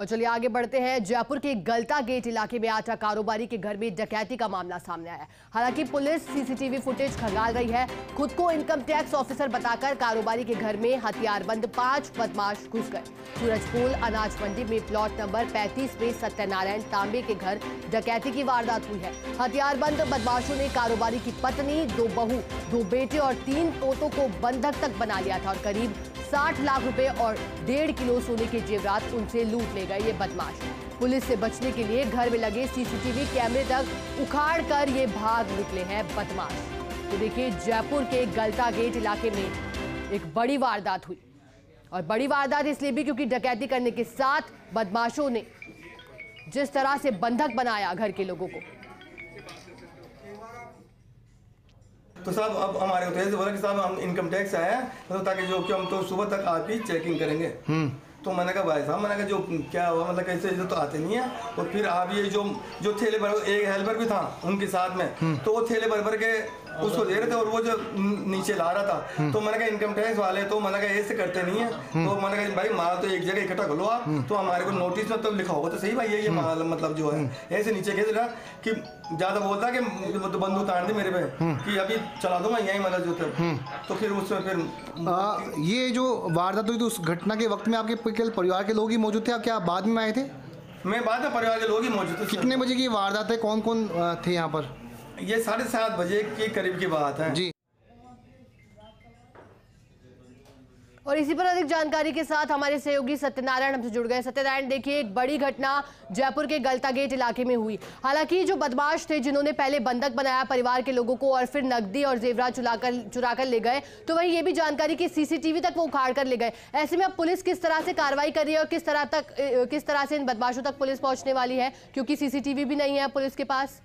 और चलिए आगे बढ़ते हैं। जयपुर के गलता गेट इलाके में आटा कारोबारी के घर में डकैती का मामला सामने आया हालाँकि पुलिस सीसीटीवी फुटेज खंगाल रही है। खुद को इनकम टैक्स ऑफिसर बताकर कारोबारी के घर में हथियारबंद पाँच बदमाश घुस गए। सूरजपुर अनाज मंडी में प्लॉट नंबर 35 में सत्यनारायण तांबे के घर डकैती की वारदात हुई है। हथियारबंद बदमाशों ने कारोबारी की पत्नी, दो बहू, दो बेटे और तीन पोतों को बंधक तक बना लिया था और करीब 60 लाख रुपए और डेढ़ किलो सोने के जेवरात उनसे लूट ले गए ये बदमाश। पुलिस से बचने के लिए घर में लगे सीसीटीवी कैमरे तक उखाड़ कर ये भाग निकले हैं बदमाश। तो देखिए, जयपुर के गलता गेट इलाके में एक बड़ी वारदात हुई। और बड़ी वारदात इसलिए भी क्योंकि डकैती करने के साथ बदमाशों ने जिस तरह से बंधक बनाया घर के लोगों को। तो साहब, अब हमारे बोला कि साहब, हम इनकम टैक्स आया है तो ताकि जो कि हम तो सुबह तक आपकी चेकिंग करेंगे। तो मैंने कहा भाई साहब मैंने कहा जो क्या हुआ मतलब कैसे ये तो आते नहीं है। तो फिर आप ये जो जो थैले भर एक हेल्पर भी था उनके साथ में तो वो थैले भर भर के उसको दे रहे थे और वो जो नीचे ला रहा था। तो मैंने कहा इनकम टैक्स वाले तो मैंने कहा ऐसे करते नहीं है। तो मैंने कहा भाई माल तो एक जगह इकट्ठा करो आप तो हमारे को नोटिस में तो लिखा होगा तो सही भाई ये ये माल मतलब जो है ऐसे नीचे कैसे रहा कि ज़्यादा बोलता कि तो बंदूक ताड़ दी मेरे पे कि अभी चला दूँगा यही मतलब जो थे। तो फिर उसमें फिर ये जो वारदात हुई थी उस घटना के वक्त में आपके केवल परिवार के लोग ही मौजूद थे? आप क्या बाद में आए थे? मैं बाद में परिवार के लोग ही मौजूद थे कितने बजे की वारदात है? कौन कौन थे यहाँ पर? ये साढ़े सात बजे के करीब की बात है। जी। और इसी पर अधिक जानकारी के साथ हमारे सहयोगी सत्यनारायण हमसे जुड़ गए। सत्यनारायण, देखिए, एक बड़ी घटना जयपुर के गलता गेट इलाके में हुई। हालाँकि जो बदमाश थे, जिन्होंने पहले बंधक बनाया परिवार के लोगों को और फिर नकदी और जेवरात चुराकर चुरा कर ले गए तो वहीं ये भी जानकारी कि सीसीटीवी तक वो उखाड़ कर ले गए। ऐसे में अब पुलिस किस तरह से कार्रवाई कर रही है और किस तरह तक किस तरह से इन बदमाशों तक पुलिस पहुँचने वाली है? क्योंकि सीसीटीवी भी नहीं है पुलिस के पास।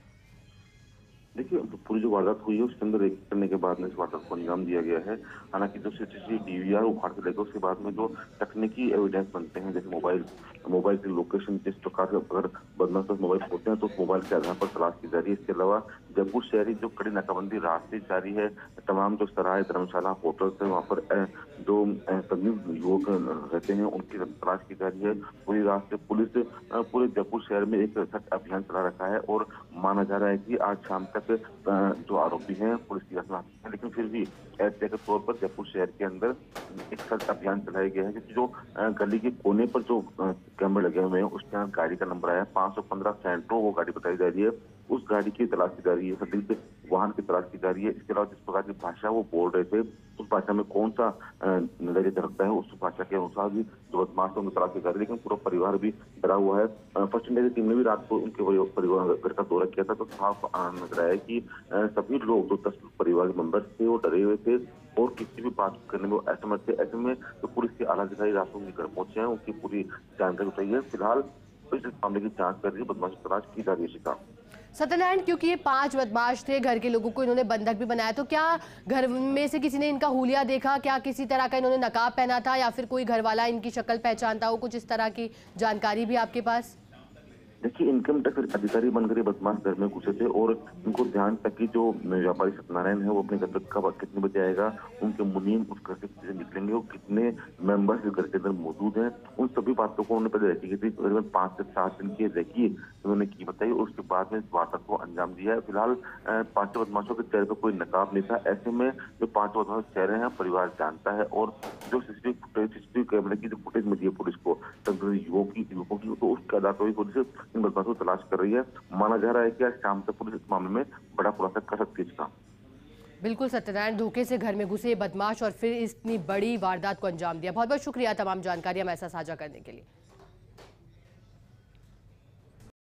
देखिए तो पूरी जो वारदात हुई है, उसके अंदर एक करने के बाद में इस वारदात को अंजाम दिया गया है। हालाँकि जो सीसीटीवी डीवीआर उखाड़ के लेकर उसके बाद में जो तकनीकी एविडेंस बनते हैं, जैसे मोबाइल मोबाइल की लोकेशन जिस प्रकार से अगर बदमाश मोबाइल होते हैं तो मोबाइल के आधार पर तलाश की जा रही है। इसके अलावा जयपुर शहरी जो कड़ी नाकाबंदी रास्ते जारी है, तमाम जो सराय धर्मशाला होटल्स है वहाँ पर जो संदिग्ध युवक रहते हैं, उनकी तलाश की जा रही है। पूरी रास्ते पुलिस पूरे जयपुर शहर में एक सर्च अभियान चला रखा है और माना जा रहा है कि आज शाम तक जो आरोपी हैं, पुलिस की गिरफ़्तार है, लेकिन फिर भी ऐसे के तौर पर जयपुर शहर के अंदर एक सर्च अभियान चलाया गया है क्योंकि जो गली के कोने पर जो कैमरे लगे हुए हैं उसके यहाँ गाड़ी का नंबर आया पाँच सौ पंद्रह सेंट्रो वो गाड़ी बताई जा रही है। उस गाड़ी की तलाश की जा रही है संदिग्ध वाहन की तलाश की जा रही है। इसके अलावा जिस प्रकार की भाषा वो बोल रहे थे, उस भाषा में कौन सा नज़र झलकता है, उस भाषा के अनुसार भी जो बदमाश उनकी तलाश की जा रही है, लेकिन पूरा परिवार भी डरा हुआ है। फ़र्स्ट इंडिया की टीम ने भी रात को उनके परिवार घर का दौरा किया था तो साफ़ नज़र आया कि सभी लोग जो दस परिवार के मेंबर्स थे, वो डरे हुए थे और किसी भी बात करने में असमर्थ थे। ऐसे में जो पुलिस के आला अधिकारी रातों के घर पहुँचे हैं, उनकी पूरी जानकारी उठाई है। फ़िलहाल इस मामले की जाँच कर रही है, बदमाश तलाश की जा रही है सत्यनारायण, क्योंकि ये पाँच बदमाश थे घर के लोगों को इन्होंने बंधक भी बनाया तो क्या घर में से किसी ने इनका हुलिया देखा? क्या किसी तरह का इन्होंने नकाब पहना था, या फिर कोई घर वाला इनकी शक्ल पहचानता हो? कुछ इस तरह की जानकारी भी आपके पास? देखिए इनकम टैक्स अधिकारी बनकर बदमाश घर में घुसे थे और उनको ध्यान तक कि जो व्यापारी सत्यनारायण है, वो अपने घर तक कब, कितने बजे आएगा, उनके मुनीम उस घर से कितने निकलेंगे और कितने मेंबर्स घर के अंदर मौजूद हैं, उन सभी बातों को उन्होंने पहले रखी थी। तकरीबन पाँच से सात दिन की रखी उन्होंने की बताई और उसके बाद में इस वारदात को अंजाम दिया है। फ़िलहाल पाँचों बदमाशों के चेहरे पर कोई नकाब नहीं था। ऐसे में जो पाँचों बदमाश चेहरे हैं, परिवार जानता है और जो सीसीटीवी फुटेज, सीसीटीवी कैमरे की जो फुटेज मिली है पुलिस को युवकों की युवकों की तो उसके आधार पर पुलिस इन बदमाशों को तलाश कर रही है। माना जा रहा है कि आज शाम तक पुलिस इस मामले में बड़ा खुलासा कर सकती है इसका। बिल्कुल, सत्यनारायण, धोखे से घर में घुसे बदमाश और फिर इतनी बड़ी वारदात को अंजाम दिया। बहुत बहुत शुक्रिया तमाम जानकारी हमारे साथ साझा करने के लिए।